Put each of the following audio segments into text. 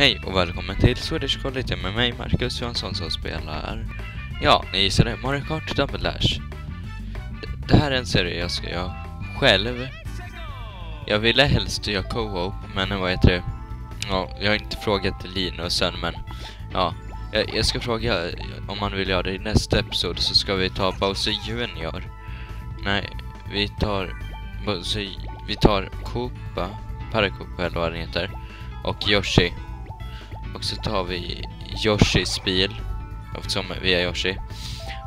Hej och välkommen till Swedish Quality med mig Marcus Johansson som spelar... Ja, ni gissade Mario Kart Double Dash. Det här är en serie jag ska göra själv. Jag ville helst göra co-op, men vad heter det? Ja, jag har inte frågat Linus än, men... Ja, jag, jag ska fråga eh, om man vill göra det i nästa episod så ska vi ta Bowser Junior. Nej, vi tar... Bowser... Vi tar Koopa, Paracopa eller vad den heter. Och Yoshi. Och så tar vi Yoshis bil. Eftersom vi är Yoshi.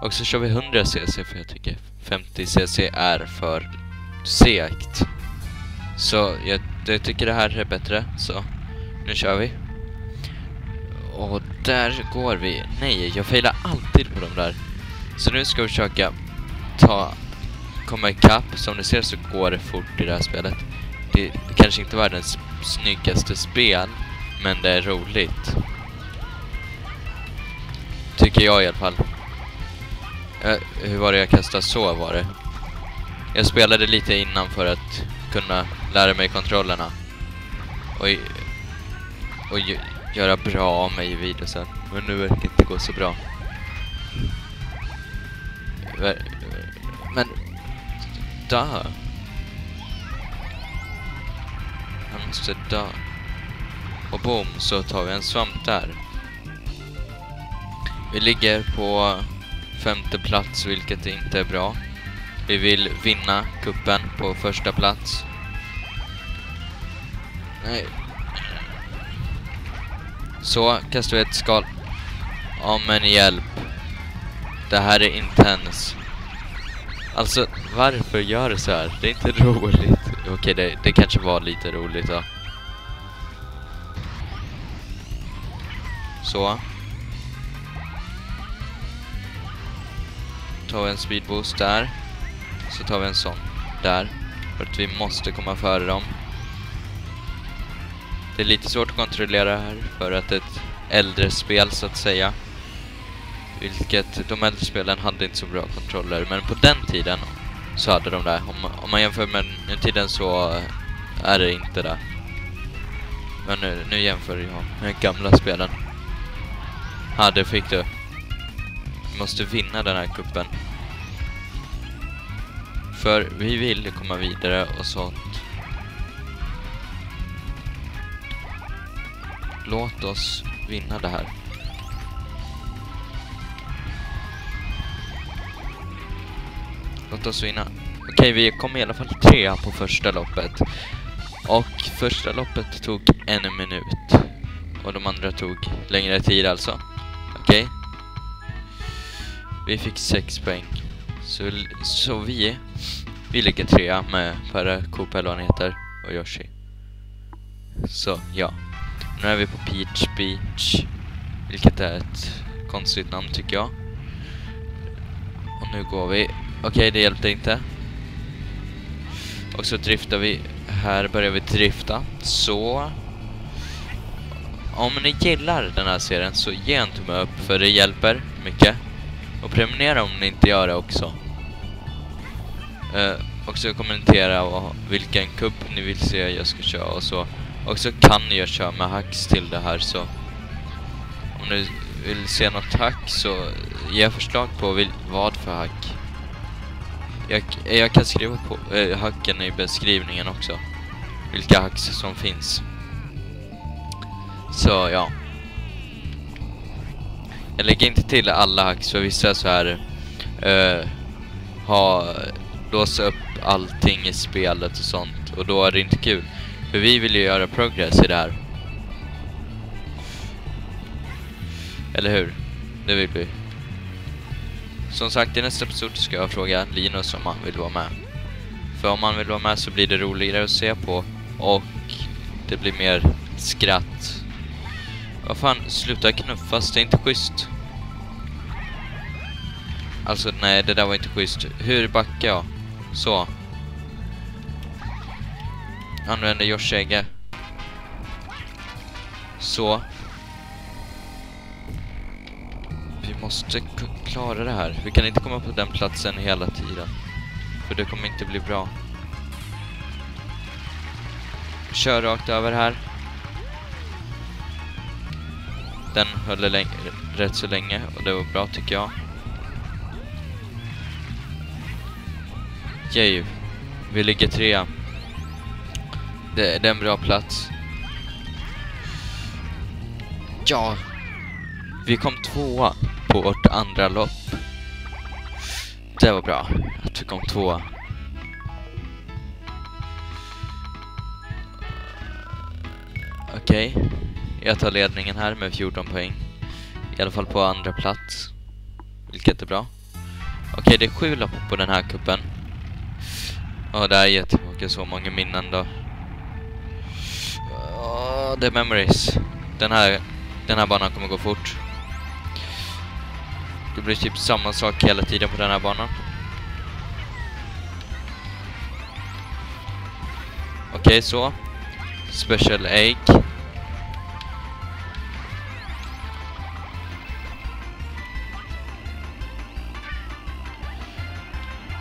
Och så kör vi 100 cc för jag tycker 50 cc är för segt. Så jag, jag tycker det här är bättre. Så nu kör vi. Och där går vi. Nej, jag failar alltid på de där. Så nu ska vi försöka ta komma ikapp. Som ni ser så går det fort i det här spelet. Det, det kanske inte är världens snyggaste spel, men det är roligt. Tycker jag i alla fall. Eh, hur var det jag kastade? Så var det. Jag spelade lite innan för att kunna lära mig kontrollerna. Och, och göra bra av mig i videosen. Men nu verkar det inte gå så bra. Men... Dö. Han måste dö. Och boom, så tar vi en svamp där. Vi ligger på femte plats, vilket inte är bra. Vi vill vinna kuppen på första plats. Nej. Så kastar vi ett skal. Ja men hjälp. Det här är intens. Alltså, varför gör det så här? Det är inte roligt. Okej, det, det kanske var lite roligt då. Så. Tar vi en speedboost där. Så tar vi en sån där. För att vi måste komma före dem. Det är lite svårt att kontrollera här för att det är ett äldre spel så att säga. Vilket de äldre spelen hade inte så bra kontroller. Men på den tiden så hade de det. Om, om man jämför med nu tiden så är det inte det. Men nu, nu jämför jag med gamla spelen. Ja, det fick du. Vi måste vinna den här kuppen. För vi vill komma vidare och sånt. Låt oss vinna det här. Låt oss vinna. Okej, vi kom i alla fall trea på första loppet. Och första loppet tog en minut. Och de andra tog längre tid alltså. Okej. Vi fick 6 poäng. Så, så vi, vi ligger trea med Parakopa eller vad han heter och Yoshi. Så, ja. Nu är vi på Peach Beach. Vilket är ett konstigt namn tycker jag. Och nu går vi. Okej, det hjälpte inte. Och så driftar vi. Här börjar vi drifta. Så. Om ni gillar den här serien så ge en tumme upp för det hjälper mycket. Och prenumerera om ni inte gör det också. Uh, också kommentera vad, vilken kupp ni vill se jag ska köra och så. Och så kan jag köra med hacks till det här så. Om ni vill se något hack så ge förslag på vil, vad för hack. Jag, jag kan skriva på eh, hacken i beskrivningen också. Vilka hacks som finns. Så ja. Jag lägger inte till alla hacks för vissa så här uh, ha låsa upp allting i spelet och sånt och då är det inte kul. För vi vill ju göra progress i det här. Eller hur? Det vill vi. Som sagt, i nästa episod ska jag fråga Linus om han vill vara med. För om han vill vara med så blir det roligare att se på och det blir mer skratt. Vad fan, sluta knuffas, det är inte schysst. Alltså nej, det där var inte schysst. Hur backar jag? Så. Använder Yoshi-ägge. Så. Vi måste klara det här. Vi kan inte komma på den platsen hela tiden. För det kommer inte bli bra. Kör rakt över här. Den höll länge, rätt så länge och det var bra tycker jag. Yay. Vi ligger trea. Det, det är en bra plats. Ja. Vi kom tvåa på vårt andra lopp. Det var bra att vi kom tvåa. Okej. Okay. Jag tar ledningen här med 14 poäng. I alla fall på andra plats. Vilket är bra. Okej, det är sju lopp på den här kuppen. Och här ger tillbaka så många minnen då. Oh, det är memories. Den här, den här banan kommer gå fort. Det blir typ samma sak hela tiden på den här banan. Okej, okay, så. Special Egg.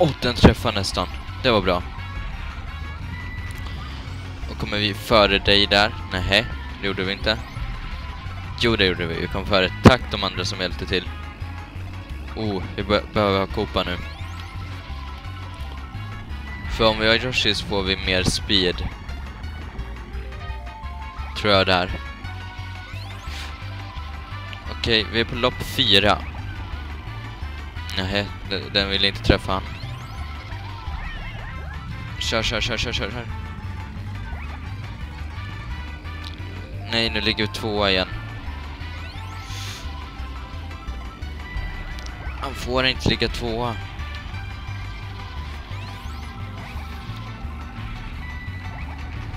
Åh, oh, den träffar nästan. Det var bra. Och kommer vi före dig där? Nej, det gjorde vi inte. Jo, det gjorde vi. Vi kom före. Tack de andra som hjälpte till. Oh, vi be behöver ha kopa nu. För om vi har Yoshi så får vi mer speed. Tror jag där. Okej, vi är på lopp fyra. Nej, den vill inte träffa han. Kör, kör, kör, kör, kör, kör. Nej, nu ligger vi tvåa igen. Han får inte ligga tvåa.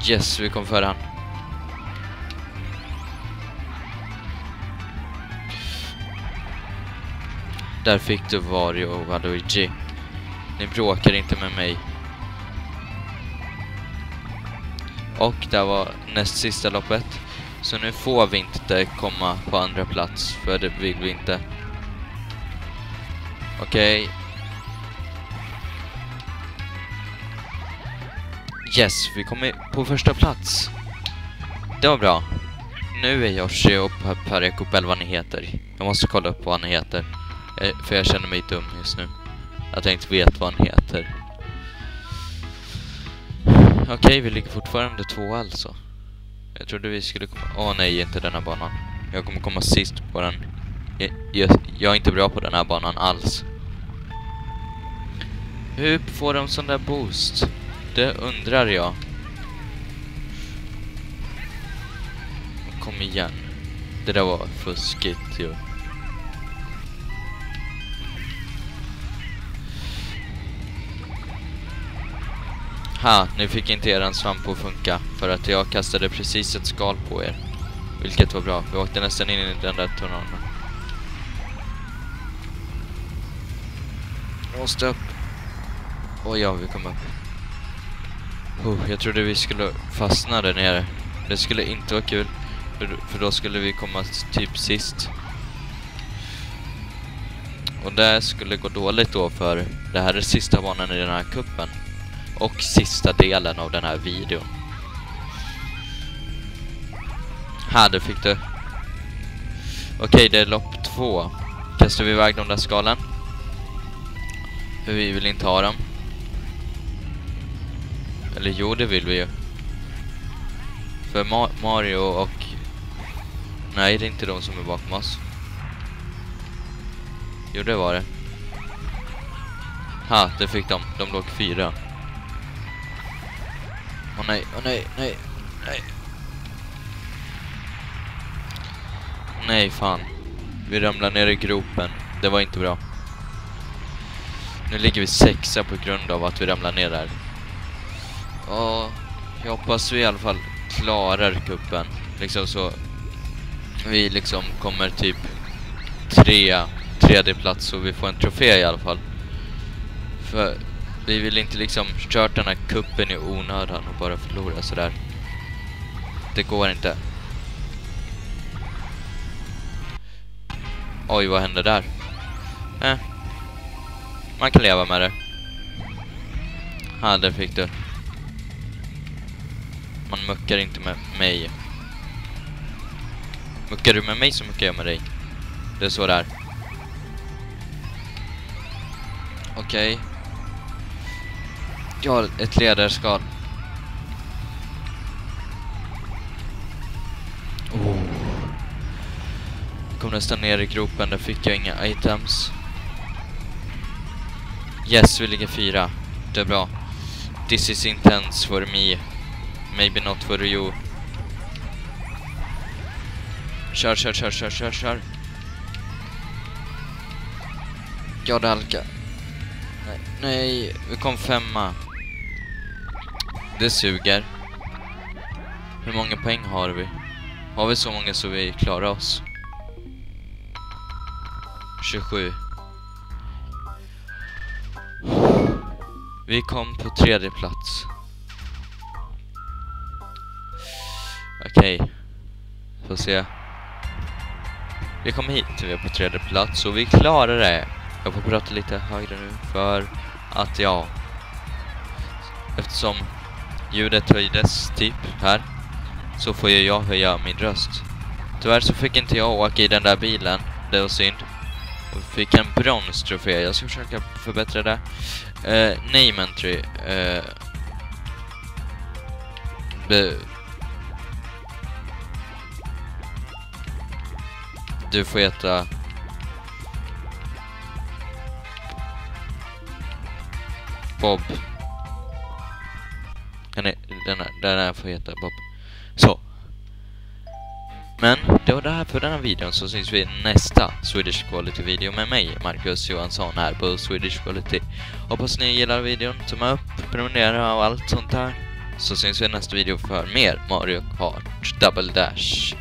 Yes, vi kom före han. Där fick du Vario och Waluigi. Ni bråkar inte med mig. Och det var näst sista loppet. Så nu får vi inte komma på andra plats, för det vill vi inte. Okej. Okay. Yes, vi kommer på första plats. Det var bra. Nu är Yoshi och Pareko väl vad ni heter. Jag måste kolla upp vad han heter. Eh, för jag känner mig dum just nu. Jag tänkte veta vad han heter. Okej, okay, vi ligger fortfarande två alltså. Jag trodde vi skulle komma... Åh oh, nej, inte denna banan. Jag kommer komma sist på den. Jag, jag, jag, är inte bra på den här banan alls. Hur får de sån där boost? Det undrar jag. Kom igen. Det där var fuskigt ju. Ha, ni fick inte eran svamp att funka för att jag kastade precis ett skal på er. Vilket var bra, vi åkte nästan in i den där tornaden. Måste upp. Oj, ja, vi kom upp. Oh, jag trodde vi skulle fastna där nere. Det skulle inte vara kul, för, för då skulle vi komma typ sist. Och det skulle gå dåligt då, för det här är sista banan i den här kuppen och sista delen av den här videon. Här, det fick du. Okej, det är lopp två. Kastar vi iväg de där skalen. För vi vill inte ha dem. Eller jo, det vill vi ju. För Ma Mario och... Nej, det är inte de som är bakom oss. Jo, det var det. Ha, det fick de. De låg fyra. Åh oh, nej, åh oh, nej, nej, nej. Nej, fan. Vi ramlar ner i gropen. Det var inte bra. Nu ligger vi sexa på grund av att vi ramlar ner där. Ja, jag hoppas vi i alla fall klarar kuppen. Liksom så vi liksom kommer typ trea, tredje plats och vi får en trofé i alla fall. För vi vill inte liksom kört den här kuppen i onödan och bara förlora sådär. Det går inte. Oj, vad hände där? Eh. Man kan leva med det. Ja, där fick du. Man muckar inte med mig. Muckar du med mig så muckar jag med dig. Det är så där. Okej. Okay. Jag har ett ledarskal. Oh. Kom nästan ner i gropen, där fick jag inga items. Yes, vi ligger fyra. Det är bra. This is intense for me. Maybe not for you. Kör, kör, kör, kör, kör, kör. Ja, det halkar. Nej, nej, vi kom femma. Det suger. Hur många poäng har vi? Har vi så många så vi klarar oss? 27. Vi kom på tredje plats. Okej. Okay. Får se. Vi kom hit, vi är på tredje plats och vi klarar det. Jag får prata lite högre nu för att ja. Eftersom ljudet höjdes typ här så får ju jag höja min röst. Tyvärr så fick inte jag åka i den där bilen. Det var synd. Och fick en bronstrofé. Jag ska försöka förbättra det. Uh, name entry. Uh, du får heta... Bob. Den, är, den, här, den här får heta Bob. Så. Men det var det här för den här videon så syns vi i nästa Swedish Quality-video med mig, Marcus Johansson här på Swedish Quality. Hoppas ni gillar videon, tumma upp, prenumerera och allt sånt där. Så syns vi i nästa video för mer Mario Kart Double Dash.